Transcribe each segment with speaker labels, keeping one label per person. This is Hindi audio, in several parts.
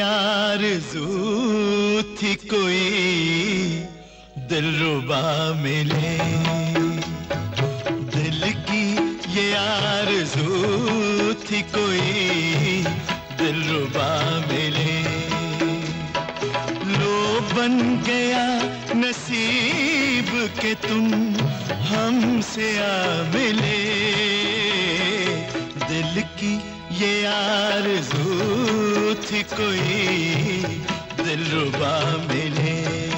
Speaker 1: आरज़ू थी कोई दिलरुबा मिले। दिल की ये आरज़ू थी कोई दिलरुबा मिले। लो बन गया नसीब के तुम हमसे आ मिले। दिल की ये यार थी कोई दिलरुबा मिले।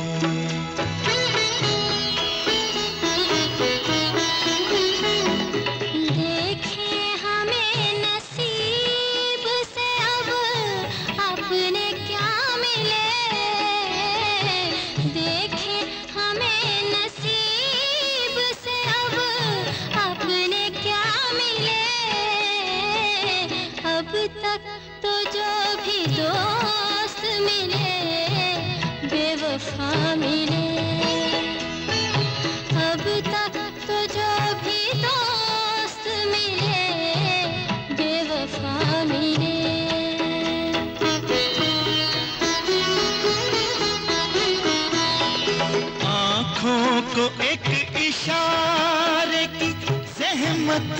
Speaker 2: तक तो जो भी दोस्त मिले, बेवफा मिले। अब तक तो जो भी दोस्त मिले, बेवफा मिले।
Speaker 1: आँखों को एक इशारे की सहमत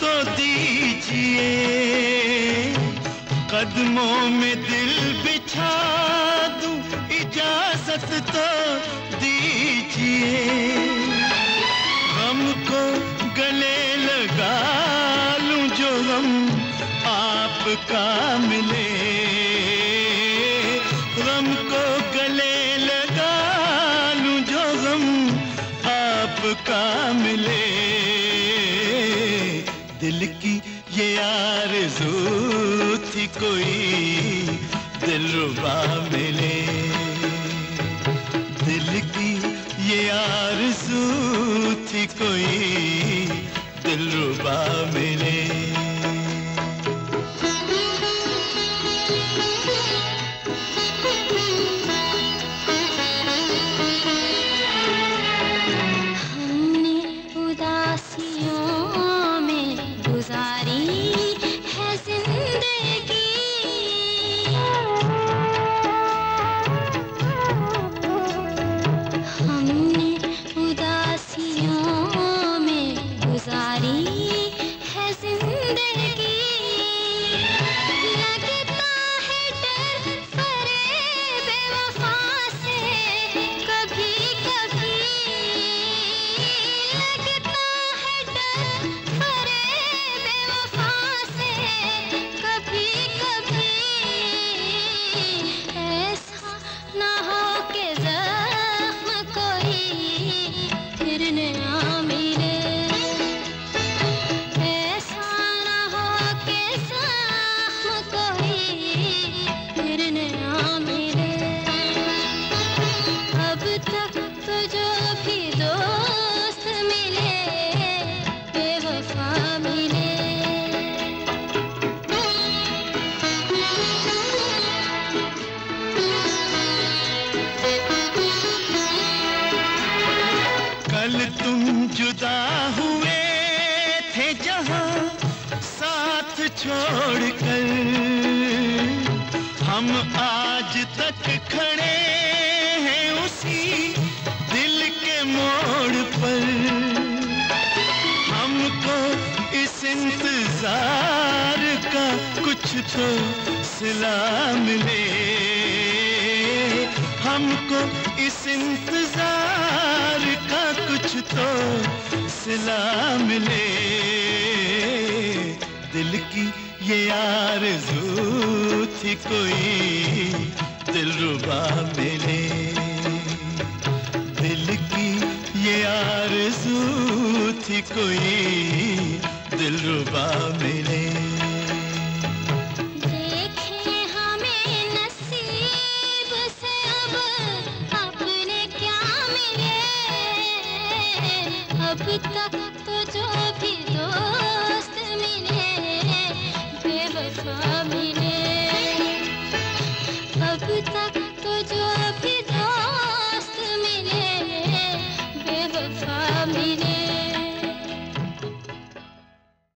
Speaker 1: तो दीजिए। कदमों में दिल बिछा दूँ, इजाज़त तो दीजिए। हमको गले लगा लूँ जो हम आपका मिले। हमको गले लगा लूँ जो हम आपका मिले। दिल की ये आरज़ू थी कोई दिलरुबा मिले। दिल की ये आरज़ू थी कोई
Speaker 2: फिर नया
Speaker 1: कल तुम जुदा हुए थे जहाँ साथ छोड़कर हम आज तक खड़े हैं उसी दिल के मोड़ पर। हमको इस इंतज़ार का कुछ तो सिला मिले। हमको इस इंतज़ार तो सिला मिले। दिल की ये आरज़ू थी कोई दिलरुबा मिले
Speaker 2: अब तक तो जो भी दोस्त मिले मिले। अब तक